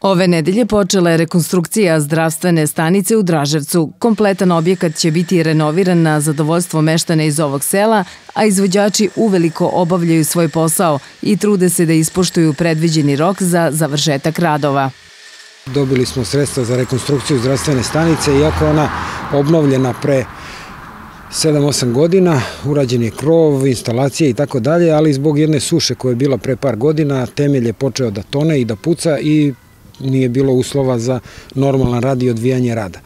Ove nedelje počela je rekonstrukcija zdravstvene stanice u Draževcu. Kompletan objekat će biti renoviran na zadovoljstvo meštane iz ovog sela, a izvođači uveliko obavljaju svoj posao i trude se da ispoštuju predviđeni rok za završetak radova. Dobili smo sredstva za rekonstrukciju zdravstvene stanice, iako ona obnovljena pre 7-8 godina, urađen je krov, instalacije i tako dalje, ali zbog jedne suše koja je bila pre par godina, temelj je počeo da tone i da puca i nije bilo uslova za normalan rad i odvijanje rada.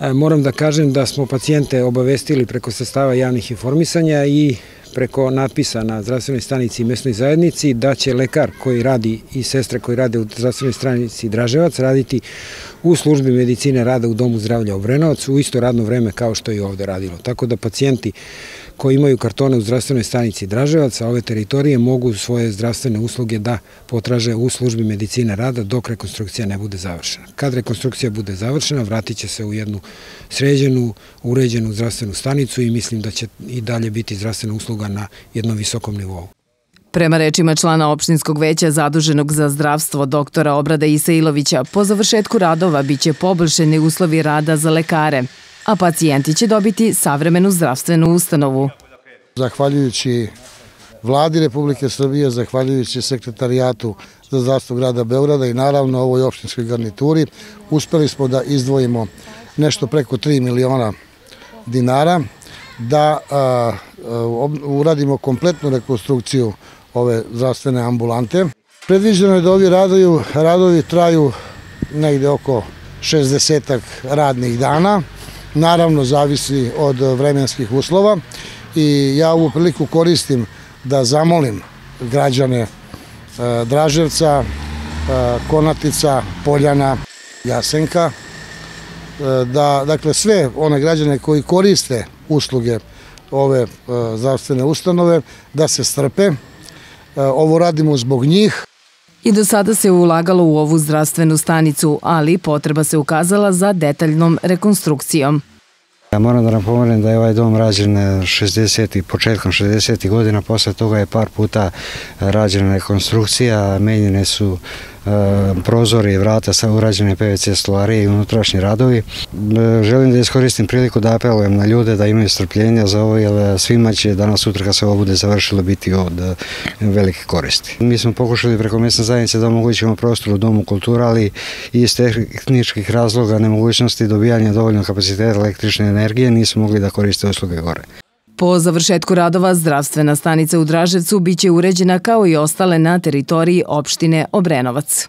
E, moram da kažem da smo pacijente obavestili preko sestava javnih informisanja i preko natpisa na zdravstvenoj stanici i mesnoj zajednici da će lekar koji radi i sestre koji rade u zdravstvenoj stanici Draževac raditi u službi medicine rada u Domu zdravlja Obrenovac u isto radno vreme kao što je ovde radilo. Tako da pacijenti koji imaju kartone u zdravstvenoj stanici Draževac, a ove teritorije mogu svoje zdravstvene usluge da potraže u službi medicine rada dok rekonstrukcija ne bude završena. Kad rekonstrukcija bude završena, vratit će se u jednu sređenu, uređenu zdravstvenu stanicu i mislim da će i dalje biti zdravstvena usluga na jednom visokom nivou. Prema rečima člana opštinskog veća zaduženog za zdravstvo doktora Obrada Isailovića, po završetku radova biće poboljšeni uslovi rada za lekare, a pacijenti će dobiti savremenu zdravstvenu ustanovu. Zahvaljujući vladi Republike Srbije, zahvaljujući sekretarijatu za zdravstvo grada Beograda i naravno ovoj opštinskoj garnituri, uspeli smo da izdvojimo nešto preko 3 miliona dinara, da uradimo kompletnu rekonstrukciju ove zdravstvene ambulante. Predviđeno je da ovi radovi, radovi traju negde oko 60 radnih dana. Naravno, zavisi od vremenskih uslova i ja ovu priliku koristim da zamolim građane e, Draževca, e, Konatica, Poljana, Jasenka, e, da dakle sve one građane koji koriste usluge ove zdravstvene ustanove da se strpe. Ovo radimo zbog njih. I do sada se ulagalo u ovu zdravstvenu stanicu, ali potreba se ukazala za detaljnom rekonstrukcijom. Ja moram da napomenem da je ovaj dom rađen 60. i početkom 60. godina, posle toga je par puta rađena rekonstrukcija, menjene su prozori i vrata sa urađene PVC stolarije i unutrašnji radovi. E, želim da iskoristim priliku da apelujem na ljude da imaju strpljenja za ovo, jer svima će danas sutra kad se ovo bude završilo biti od e, velike koristi. Mi smo pokušali preko mjesne zajednice da omogućimo prostor u Domu kultura, ali i iz tehničkih razloga nemogućnosti dobijanja dovoljnog kapaciteta električne energije nismo mogli da koriste usluge gore. Po završetku radova zdravstvena stanica u Draževcu biće uređena kao i ostale na teritoriji opštine Obrenovac.